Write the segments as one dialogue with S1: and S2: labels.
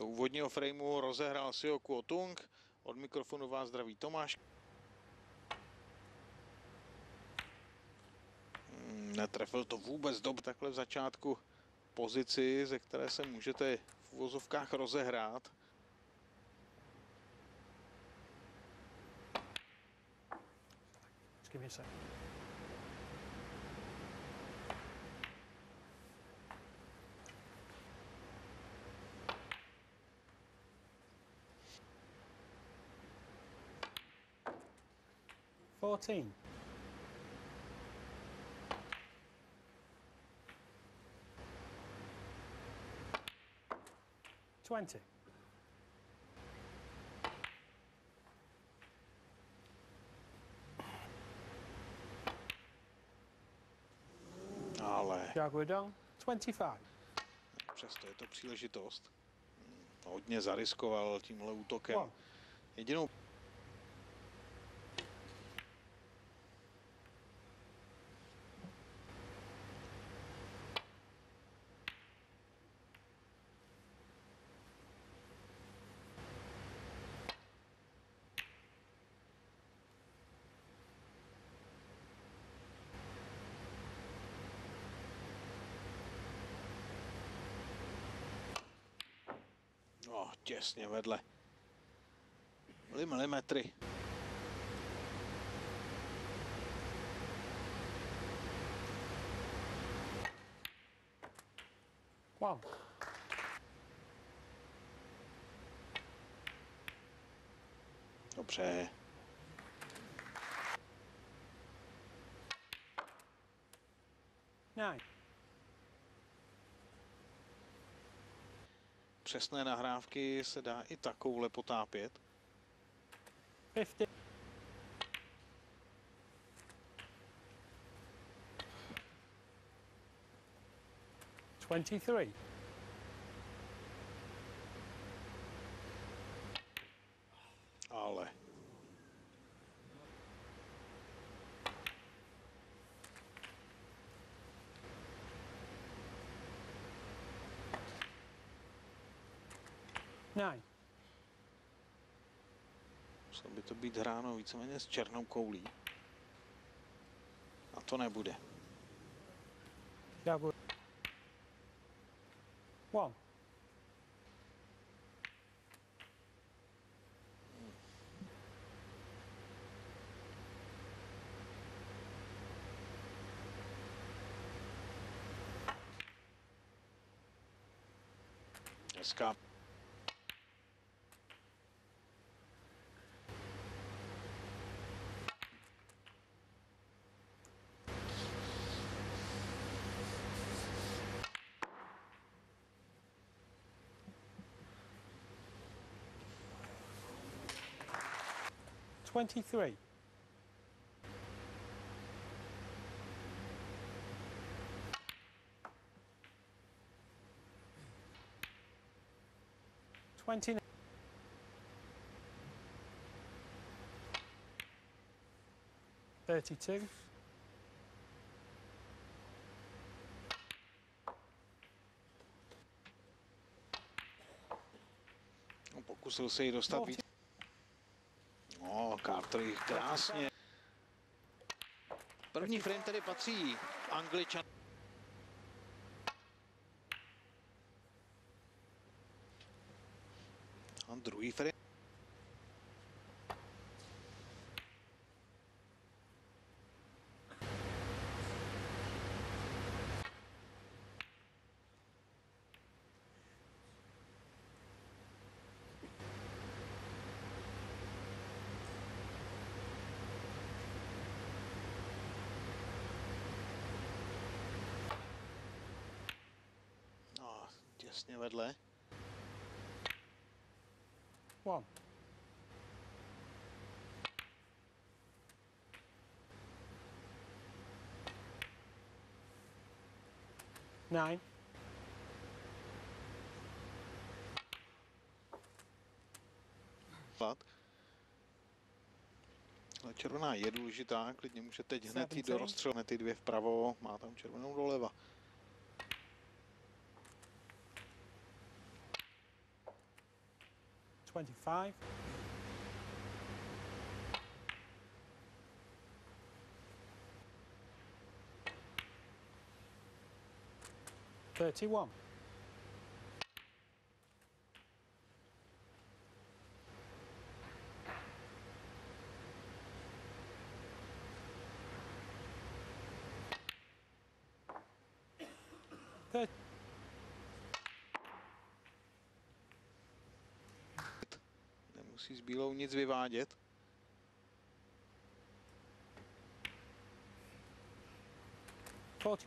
S1: Do úvodního frameu rozehrál Sio Kuotung. Od mikrofonu vás zdraví Tomáš. Hmm, netrefil to vůbec dob takhle v začátku pozici, ze které se můžete v uvozovkách rozehrát.
S2: Give me a second. 14. Twenty.
S1: Ale...
S2: Jaguar down, 25.
S1: Přesto je to příležitost. Hodně zariskoval tímhle útokem. Jedinou No, těsně vedle. Byly milimetry.
S2: One.
S1: Dobře.
S2: Nine.
S1: Přesné nahrávky se dá i takovouhle potápět.
S2: Fifty. Twenty-three. Nine.
S1: Musel by to být hráno víceméně s černou koulí. A to nebude.
S2: Double. One.
S1: Scott.
S2: 23. Twenty thirty-two.
S1: ポックスをセイロしたピッ Carter krásně. První frame tedy patří Angličan. A druhý frame. No, těsně vedle.
S2: One. Nine.
S1: Plat. Ale červená je důležitá, klidně může teď hned jít do rozstřelu, hned ty dvě vpravo, má tam červenou doleva.
S2: 25. Thirty-one.
S1: Nemusí s bílou nic vyvádět.
S2: Forty.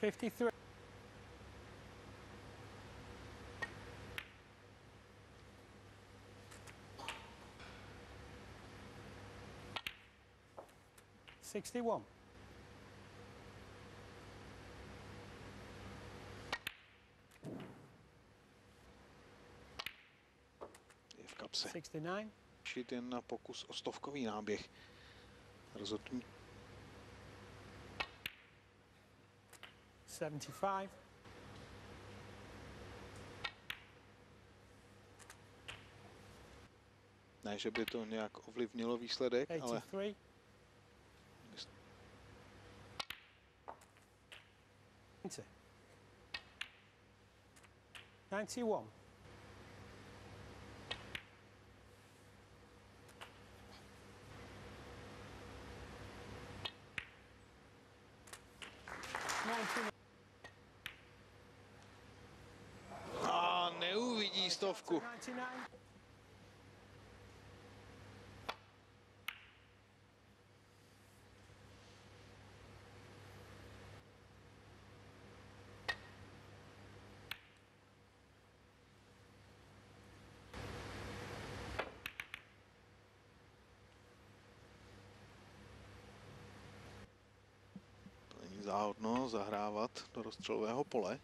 S2: Fifty-three. Sixty-one.
S1: Je v kapse.
S2: Sixty-nine.
S1: Šit jen na pokus o stovkový náběh. Rozhodnutí
S2: 75,
S1: ne, že by to nějak ovlivnilo výsledek, ale
S2: 83,
S1: Jest-
S2: 90, 91, Ninety-nine.
S1: a neuvidí stovku. Záhodno zahrávat do rozstřelového pole.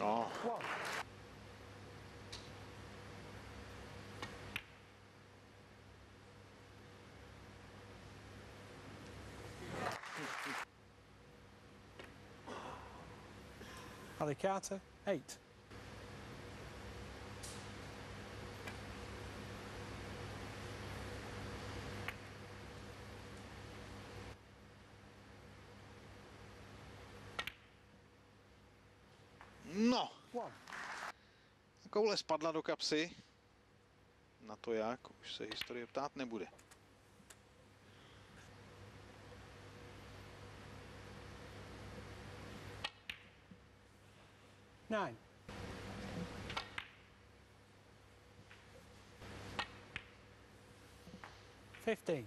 S1: No,
S2: One. Eight.
S1: no, koule spadla do kapsy. Na to jak, už se historie ptát nebude.
S2: Nine. Fifteen.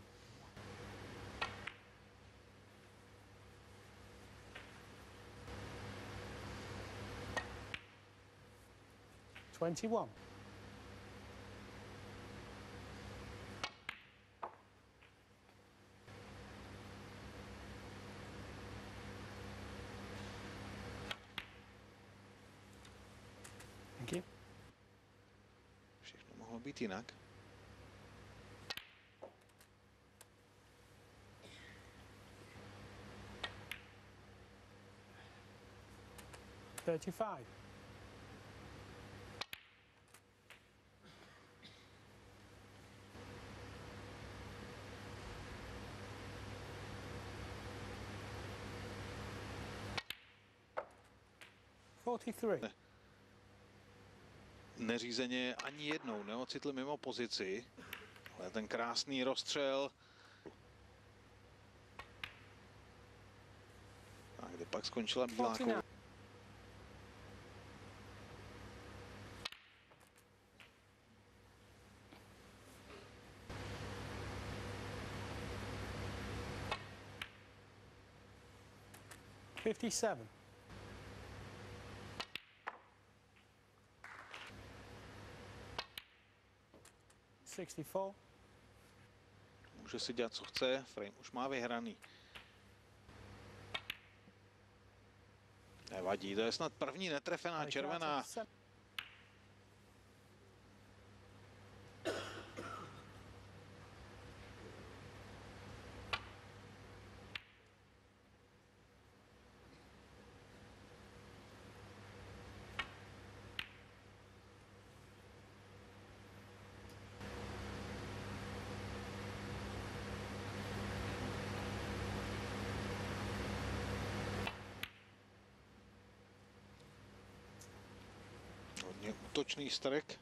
S2: Twenty-one.
S1: Tinak.
S2: Thirty-five. Forty-three. Eh.
S1: Ne. Neřízeně ani jednou neocitl mimo pozici, ale ten krásný rozstřel. A kde pak skončila bílá
S2: Forty-nine.
S1: koule?
S2: Fifty-seven. Sixty-four.
S1: může si dělat, co chce, frame už má vyhraný. Nevadí, to je snad první netrefená červená. Hodně útočný strek.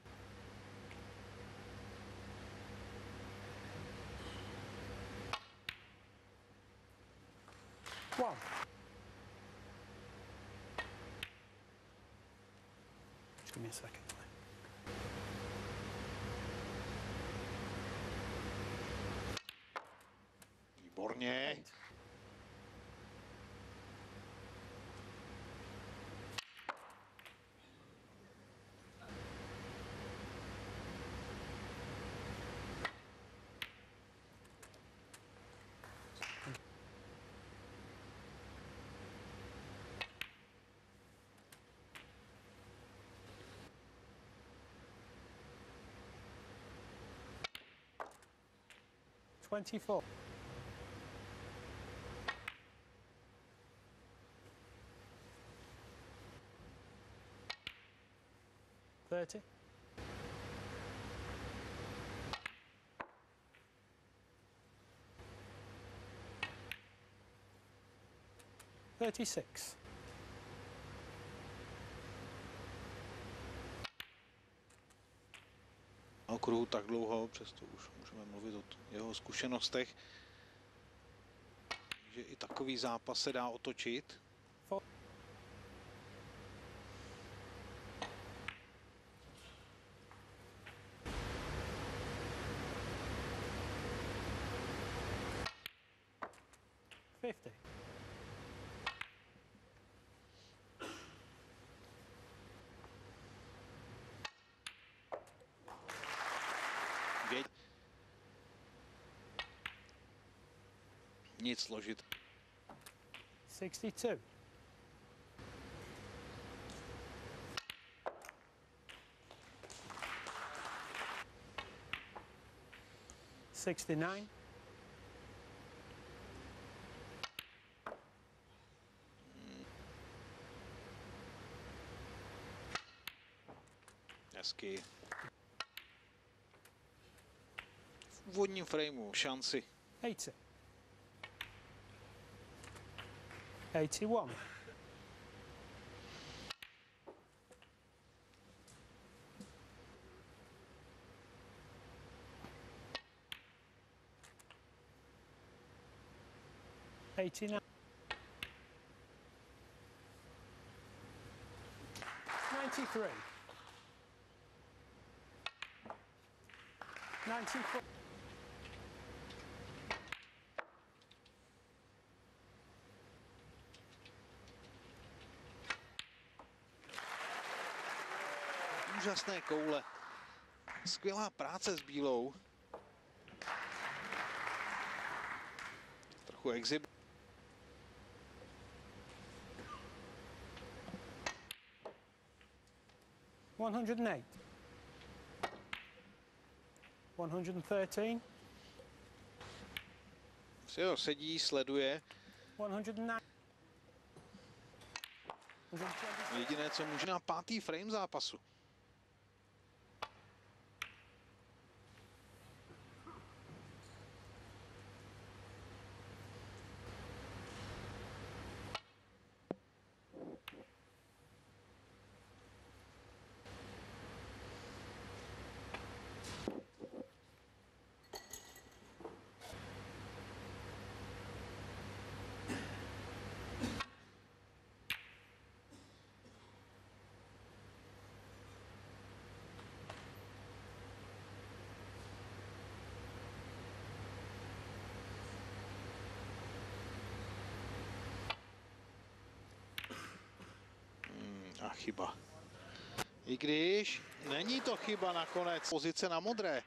S2: 24. Thirty. Thirty-six.
S1: Na okruhu tak dlouho, přesto už můžeme mluvit o jeho zkušenostech, že i takový zápas se dá otočit. Nic složit.
S2: Sixty-two. Sixty-nine.
S1: Hezky. V úvodním frameu šanci. 81.
S2: Eighty nine. Ninety three. Ninety four.
S1: Úžasné koule. Skvělá práce s bílou. Trochu exhib.
S2: One hundred and eight. One hundred and thirteen.
S1: Ho sedí, sleduje.
S2: One hundred and nine. 120.
S1: Jediné, co může na pátý frame zápasu. Hmm, a chyba. I když není to chyba nakonec. Pozice na modré.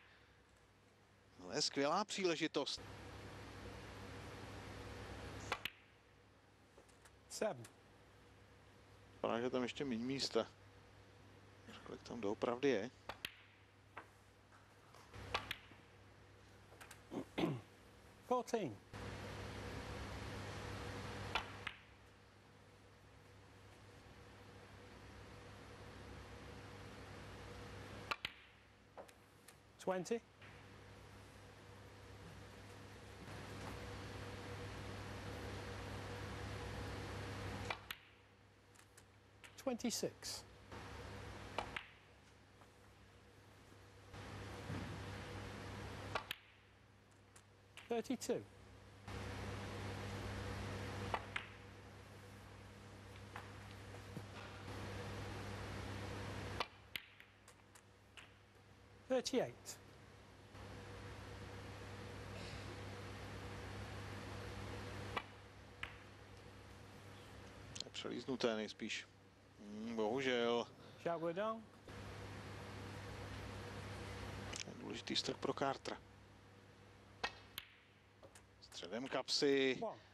S1: Ale skvělá příležitost.
S2: Seven.
S1: Vypadá, že tam ještě méně místa. Kolik tam doopravdy je?
S2: Fourteen. Twenty. Twenty-six. Thirty-two. Thirty-eight.
S1: Přelíznuté nejspíš. Hmm, bohužel. Důležitý strk pro Cartera. Středem kapsy.
S2: One.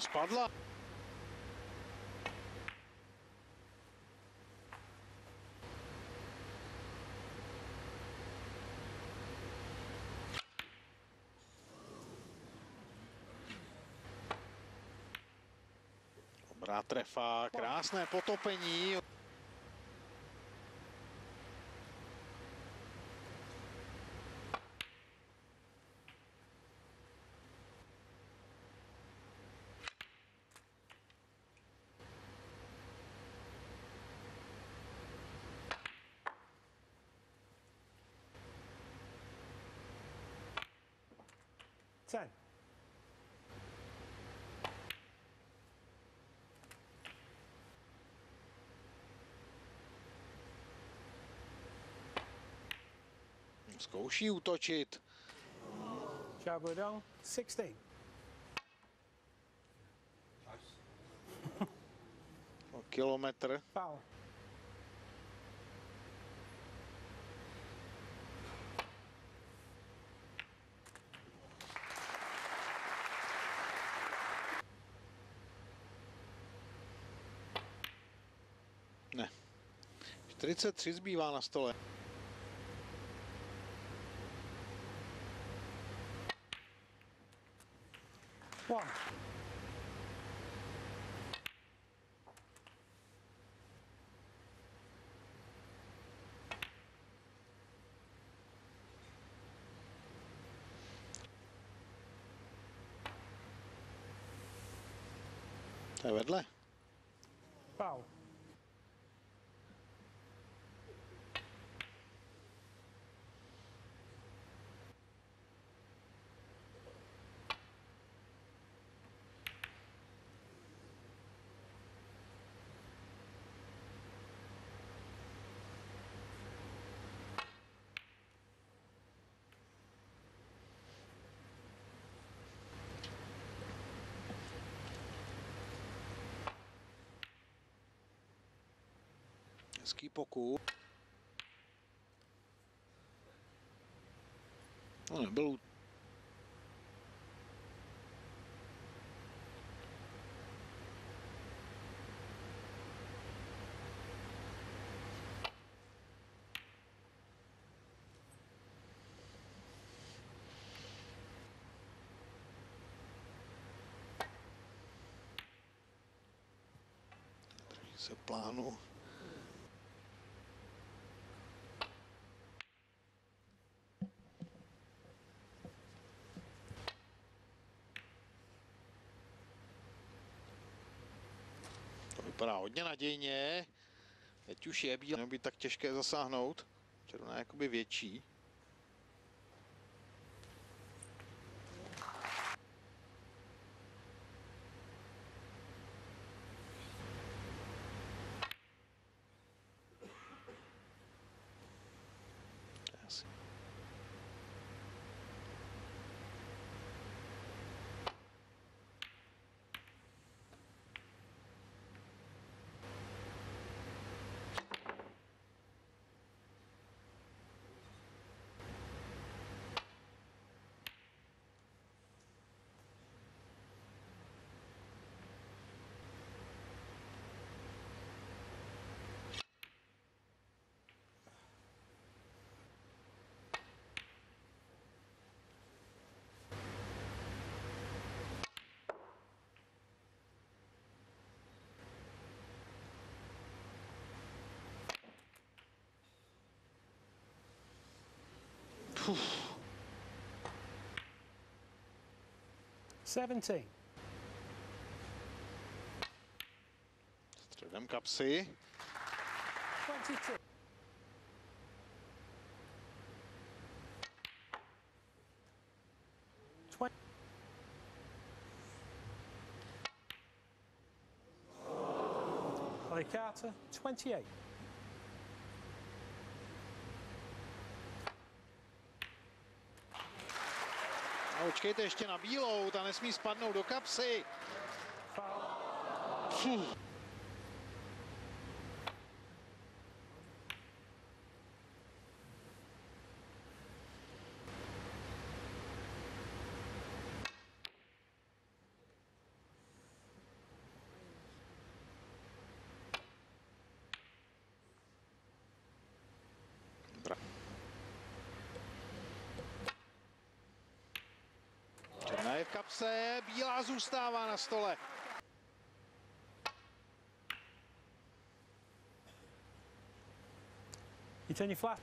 S1: Spadla. Dobrá trefa, krásné potopení.
S2: Ten.
S1: Zkouší útočit.
S2: Shall we go down? Sixteen.
S1: O kilometr.
S2: Foul.
S1: Ne. 43 zbývá na stole.
S2: One.
S1: To je vedle.
S2: Foul.
S1: Hezký pokup. No nebyl se plánu. Vypadá hodně nadějně. Teď už je bílé, by tak těžké zasáhnout. Červená je jakoby větší. Whew.
S2: 17.
S1: Střevem kapsy.
S2: 22. Carter, 28.
S1: A očkejte ještě na bílou, ta nesmí spadnout do kapsy. Fuh. Kapse, bílá zůstává na stole.
S2: You turn your.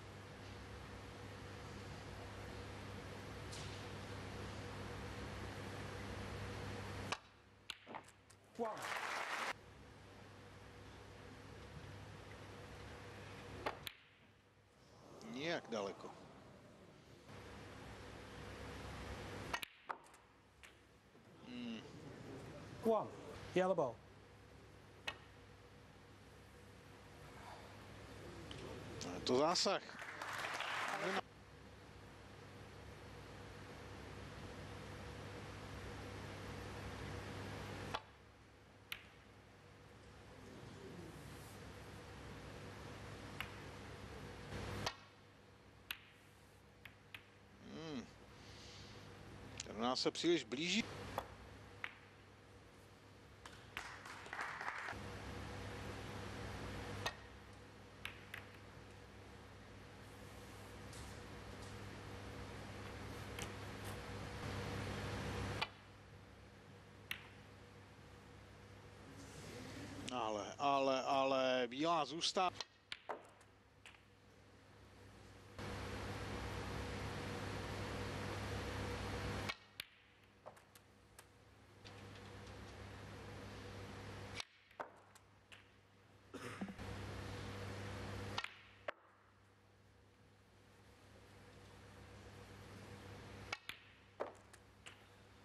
S2: One.
S1: Nijak daleko.
S2: One. Yellow ball.
S1: To zásah. Hmm. Ten nás se příliš blíží. Ale, ale, ale, bílá zůstává.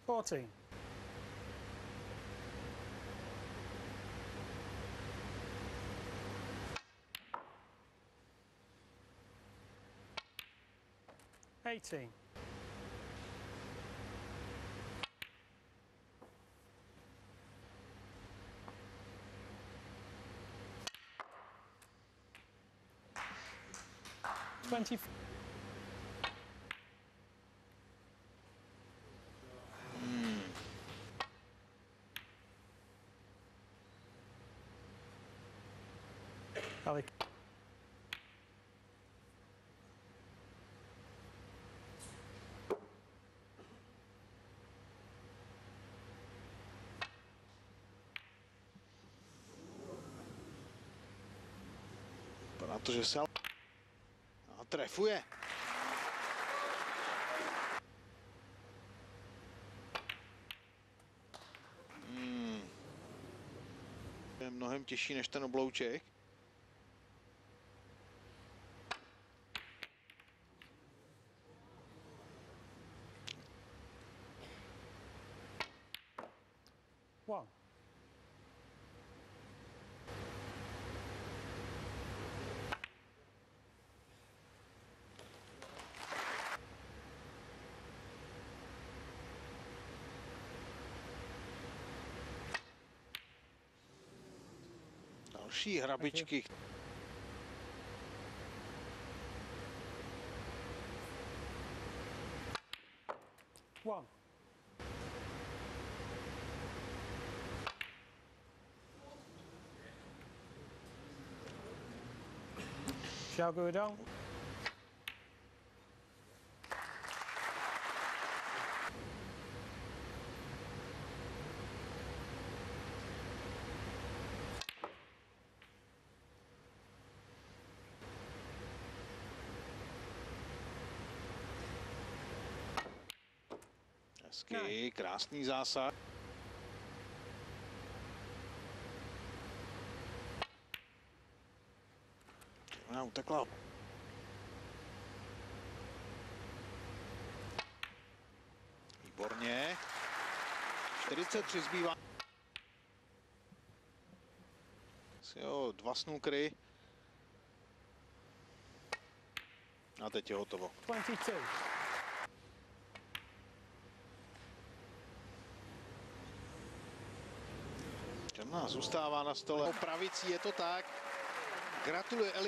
S2: Fourteen. Eighteen. Twenty.
S1: Vypadá to, že se. A trefuje. Hmm. Je mnohem těžší než ten oblouček.
S2: One.
S1: Další hrabičky.
S2: One. Shall go down.
S1: Hezky, krásný zásah. Ona utekla. Výborně. 43 zbývá. Jo, dva snookery. A teď je hotovo.
S2: 22.
S1: Černá zůstává na stole. Po pravicí je to tak. Gratuluje Eli